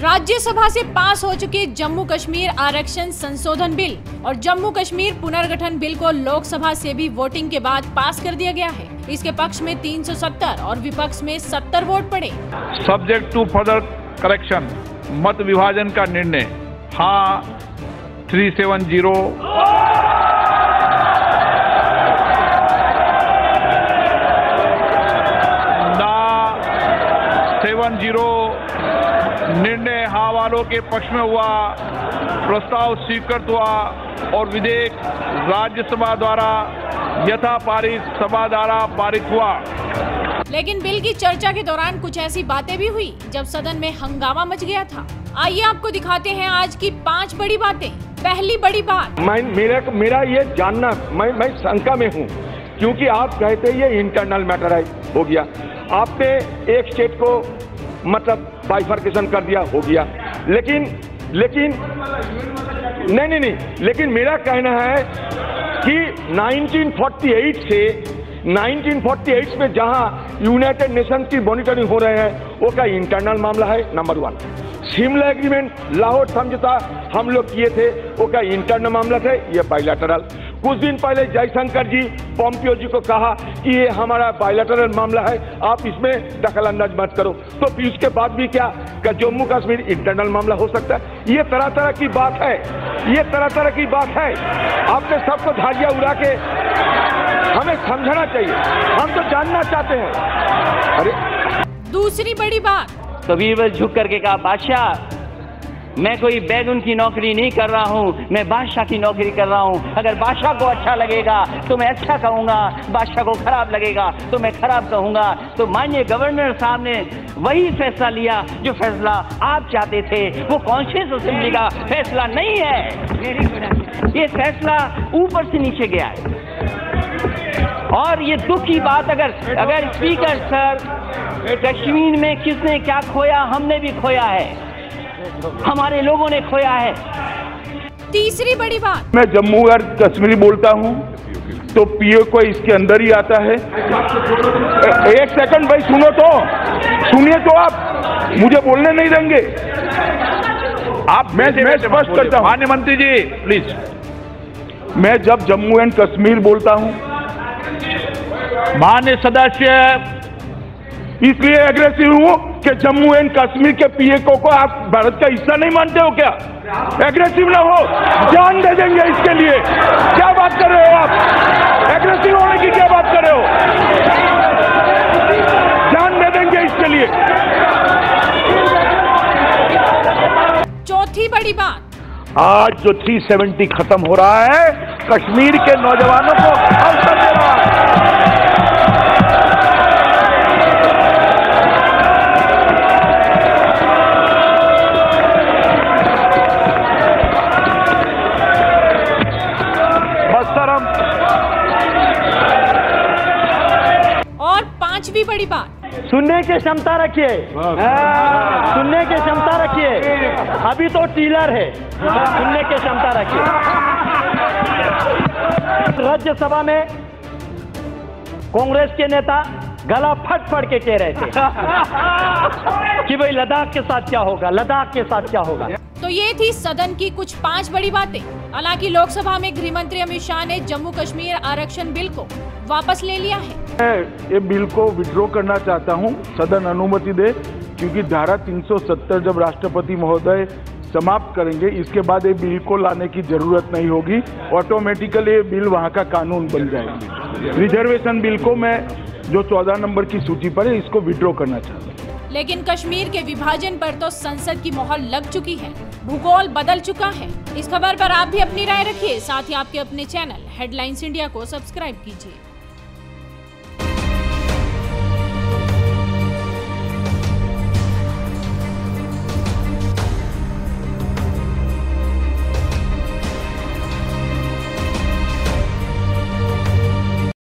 राज्यसभा से पास हो चुके जम्मू कश्मीर आरक्षण संशोधन बिल और जम्मू कश्मीर पुनर्गठन बिल को लोकसभा से भी वोटिंग के बाद पास कर दिया गया है। इसके पक्ष में 370 और विपक्ष में 70 वोट पड़े। सब्जेक्ट टू फर्दर करेक्शन मत विभाजन का निर्णय। हाँ three seven zero seven zero निर्णय हाँ वालों के पक्ष में हुआ प्रस्ताव स्वीकृत हुआ और विधेयक राज्यसभा द्वारा यथा पारित सभा द्वारा पारित हुआ। लेकिन बिल की चर्चा के दौरान कुछ ऐसी बातें भी हुई जब सदन में हंगामा मच गया था। आइए आपको दिखाते हैं आज की पाँच बड़ी बातें। पहली बड़ी बात। मैं मेरा मेरा ये जानना मैं मैं शंका में हूँ क्योंकि आप कहते ये इंटरनल मैटर है हो गया। आपने एक स्टेट को मतलब बाइफर्केशन कर दिया, हो गया। लेकिन लेकिन, नहीं नहीं नहीं, लेकिन मेरा कहना है कि 1948 से 1948 में जहाँ यूनाइटेड नेशन की मॉनिटरिंग हो रहे हैं, वो क्या इंटरनल मामला है? Number one Shimla agreement Lahore समझौता हम लोग किए थे, वो क्या इंटरनल मामला थे? ये बायलैटरल कुछ दिन पहले जयशंकर जी पोम्पियो जी को कहा कि ये हमारा बायलैटरल मामला है आप इसमें दखल अंदाज मत करो। तो फिर उसके बाद भी क्या? जम्मू कश्मीर इंटरनल मामला हो सकता है? ये तरह तरह की बात है। ये तरह तरह की बात है। आपने सबको धारियाँ उड़ा के हमें समझना चाहिए। हम तो जानना चाहते हैं। अरे। दूसरी बड़ी बात। तो बीरबल झुक करके कहा बादशाह मैं कोई बैगुन की नौकरी नहीं कर रहा हूँ, मैं बादशाह की नौकरी कर रहा हूँ। अगर बादशाह को अच्छा लगेगा तो मैं अच्छा कहूँगा। बादशाह को खराब लगेगा तो मैं खराब कहूँगा। तो माननीय गवर्नर साहब ने वही फैसला लिया, जो फैसला आप चाहते थे। वो कॉन्शियस असेंबली का फैसला नहीं है। ये फैसला ऊपर से नीचे गया है। और ये दुख की बात अगर अगर स्पीकर सर, कश्मीर में किसने क्या खोया, हमने भी खोया है। हमारे लोगों ने खोया है। तीसरी बड़ी बात। मैं जम्मू और कश्मीर बोलता हूँ तो पीओ को इसके अंदर ही आता है। एक सेकंड भाई सुनो तो। सुनिए तो आप। मुझे बोलने नहीं देंगे। आप मैं मैं स्पष्ट करता हूँ। मान्य मंत्री जी प्लीज़ मैं जब जम्मू एंड कश्मीर बोलता हूँ मान्य सदस्य इसलिए एग्रेसिव हूँ। कि जम्मू एंड कश्मीर के पीएको को आप भारत का हिस्सा नहीं मानते हो क्या? एग्रेसिव ना हो। जान दे देंगे इसके लिए। क्या बात कर रहे हो आप? एग्रेसिव होने की क्या बात कर रहे हो? जान दे देंगे इसके लिए। चौथी बड़ी बात। आज जो 370 खत्म हो रहा है कश्मीर के नौजवानों को बड़ी बात। सुनने की क्षमता रखिए। हाँ, सुनने की क्षमता रखिए। अभी तो टीलर है। सुनने की क्षमता रखिए। राज्यसभा में कांग्रेस के नेता गला फट फट के कह रहे थे कि भाई लद्दाख के साथ क्या होगा? लद्दाख के साथ क्या होगा? तो ये थी सदन की कुछ पाँच बड़ी बातें। हालाँकि लोकसभा में गृह मंत्री अमित शाह ने जम्मू कश्मीर आरक्षण बिल को वापस ले लिया है। मैं ये बिल को विड्रॉ करना चाहता हूँ। सदन अनुमति दे, क्योंकि धारा 370 जब राष्ट्रपति महोदय समाप्त करेंगे, इसके बाद ये बिल को लाने की ज़रूरत नहीं होगी। ऑटोमेटिकली ये बिल वहाँ का कानून बन जाएगी। रिजर्वेशन बिल को मैं जो 14 नंबर की सूची पर है, इसको विड्रॉ करना चाहता हूँ। लेकिन कश्मीर के विभाजन पर तो संसद की मोहर लग चुकी है। भूगोल बदल चुका है। इस खबर पर आप भी अपनी राय रखिए। साथ ही आपके अपने चैनल हेडलाइंस इंडिया को सब्सक्राइब कीजिए।